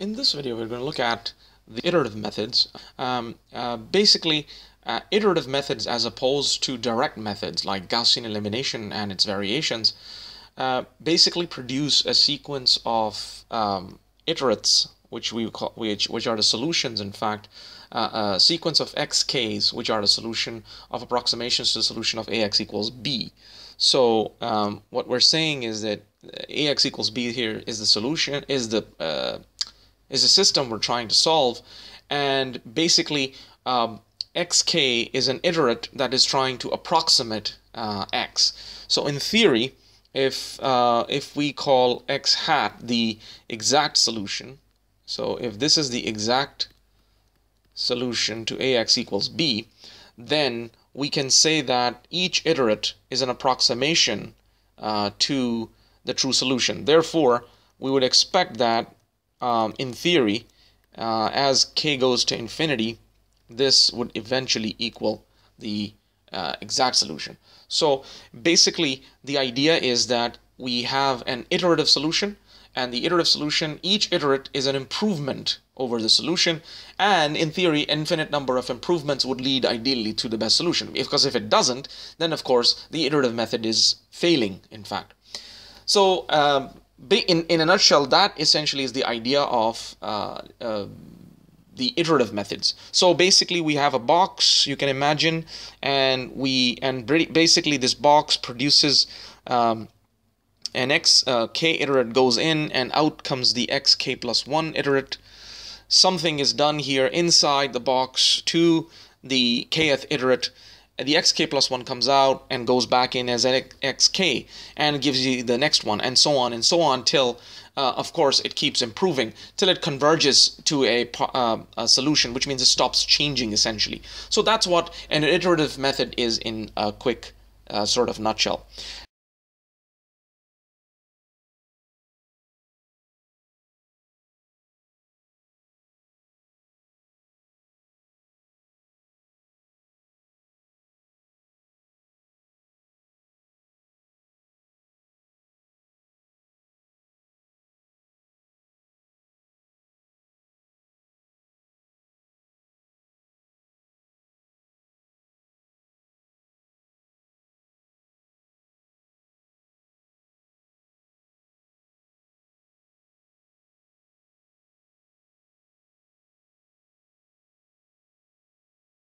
In this video, we're going to look at the iterative methods. Um, uh, basically, uh, iterative methods as opposed to direct methods like Gaussian elimination and its variations uh, basically produce a sequence of um, iterates, which we call, which which are the solutions. In fact, uh, a sequence of xk's, which are the solution of approximations to the solution of ax equals b. So um, what we're saying is that ax equals b here is the solution, is the uh, is a system we're trying to solve. And basically, um, xk is an iterate that is trying to approximate uh, x. So in theory, if, uh, if we call x hat the exact solution, so if this is the exact solution to ax equals b, then we can say that each iterate is an approximation uh, to the true solution. Therefore, we would expect that um, in theory, uh, as k goes to infinity, this would eventually equal the uh, exact solution. So basically, the idea is that we have an iterative solution, and the iterative solution, each iterate is an improvement over the solution, and in theory, infinite number of improvements would lead ideally to the best solution. Because if it doesn't, then of course the iterative method is failing, in fact. So um, in, in a nutshell, that essentially is the idea of uh, uh, the iterative methods. So basically, we have a box you can imagine, and we and basically this box produces um, an x uh, k iterate goes in, and out comes the x k plus one iterate. Something is done here inside the box to the kth iterate the xk plus 1 comes out and goes back in as an xk and gives you the next one and so on and so on till uh, of course it keeps improving till it converges to a, uh, a, solution which means it stops changing essentially. So that's what an iterative method is in a quick uh, sort of nutshell